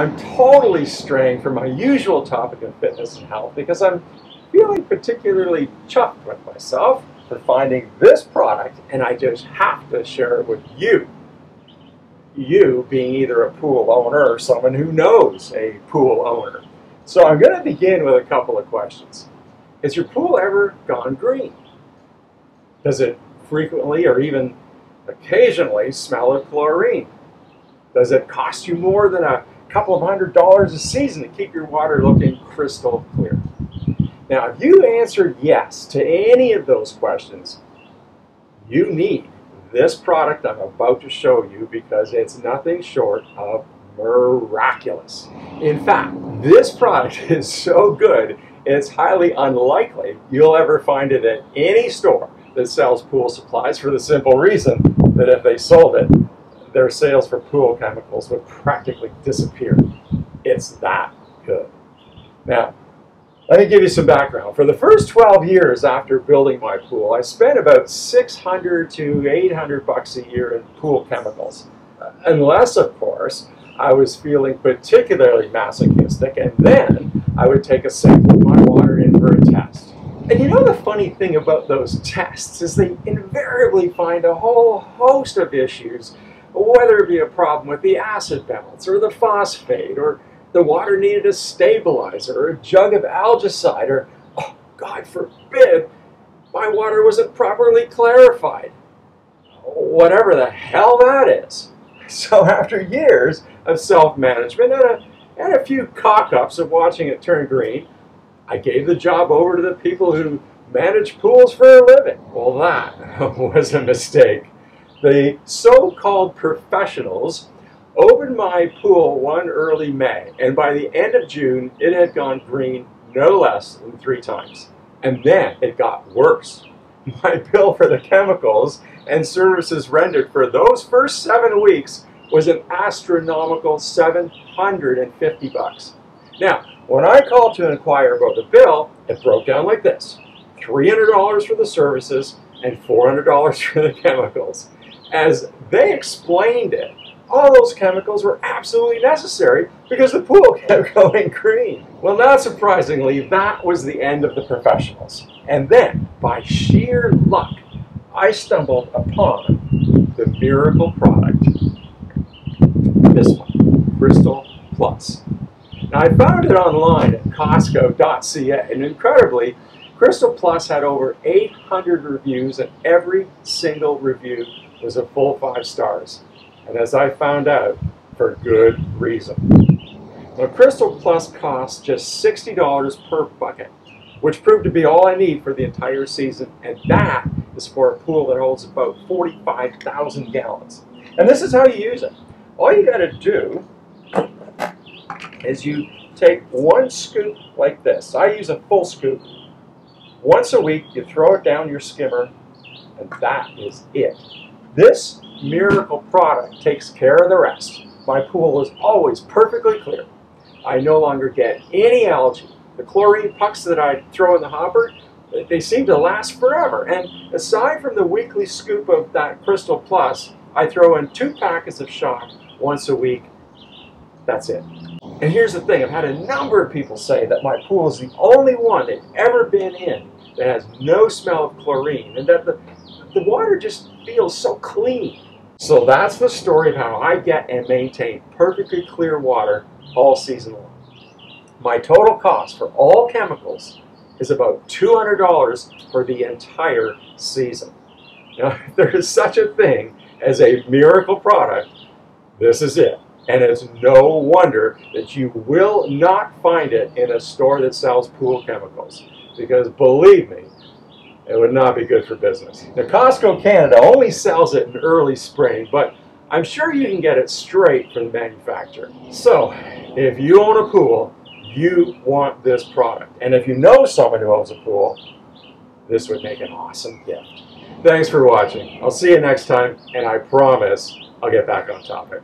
I'm totally straying from my usual topic of fitness and health because I'm feeling particularly chuffed with myself for finding this product and I just have to share it with you. You being either a pool owner or someone who knows a pool owner. So I'm going to begin with a couple of questions. Has your pool ever gone green? Does it frequently or even occasionally smell of chlorine? Does it cost you more than a couple of hundred dollars a season to keep your water looking crystal clear? Now, if you answered yes to any of those questions, you need this product I'm about to show you because it's nothing short of miraculous. In fact, this product is so good, it's highly unlikely you'll ever find it at any store that sells pool supplies for the simple reason that if they sold it, their sales for pool chemicals would practically disappear. It's that good. Now, let me give you some background. For the first 12 years after building my pool, I spent about 600 to 800 bucks a year in pool chemicals. Unless, of course, I was feeling particularly masochistic, and then I would take a sample of my water in for a test. And you know the funny thing about those tests is they invariably find a whole host of issues, whether it be a problem with the acid balance or the phosphate or the water needed a stabilizer or a jug of algicide or, oh, God forbid, my water wasn't properly clarified. Whatever the hell that is. So after years of self-management and a, and a few cock-ups of watching it turn green, I gave the job over to the people who manage pools for a living. Well, that was a mistake. The so-called professionals opened my pool one early May, and by the end of June, it had gone green no less than three times. And then it got worse. My bill for the chemicals and services rendered for those first seven weeks was an astronomical 750 bucks. Now, when I called to inquire about the bill, it broke down like this. $300 for the services and $400 for the chemicals. As they explained it, all those chemicals were absolutely necessary because the pool kept going green. Well, not surprisingly, that was the end of the professionals. And then, by sheer luck, I stumbled upon the miracle product. This one, Crystal Plus. Now, I found it online at Costco.ca, and incredibly, Crystal Plus had over 800 reviews, and every single review was a full five stars and as I found out, for good reason. Now, Crystal Plus costs just $60 per bucket, which proved to be all I need for the entire season, and that is for a pool that holds about 45,000 gallons. And this is how you use it. All you got to do is you take one scoop like this. I use a full scoop. Once a week, you throw it down your skimmer, and that is it. This miracle product takes care of the rest. My pool is always perfectly clear. I no longer get any algae. The chlorine pucks that I throw in the hopper, they seem to last forever. And aside from the weekly scoop of that Crystal Plus, I throw in two packets of shock once a week. That's it. And here's the thing, I've had a number of people say that my pool is the only one they've ever been in that has no smell of chlorine and that the, the water just feels so clean. So that's the story of how I get and maintain perfectly clear water all season long. My total cost for all chemicals is about $200 for the entire season. Now, if there is such a thing as a miracle product, this is it. And it's no wonder that you will not find it in a store that sells pool chemicals. Because believe me, it would not be good for business. Now, Costco Canada only sells it in early spring, but I'm sure you can get it straight from the manufacturer. So, if you own a pool, you want this product. And if you know someone who owns a pool, this would make an awesome gift. Thanks for watching. I'll see you next time, and I promise I'll get back on topic.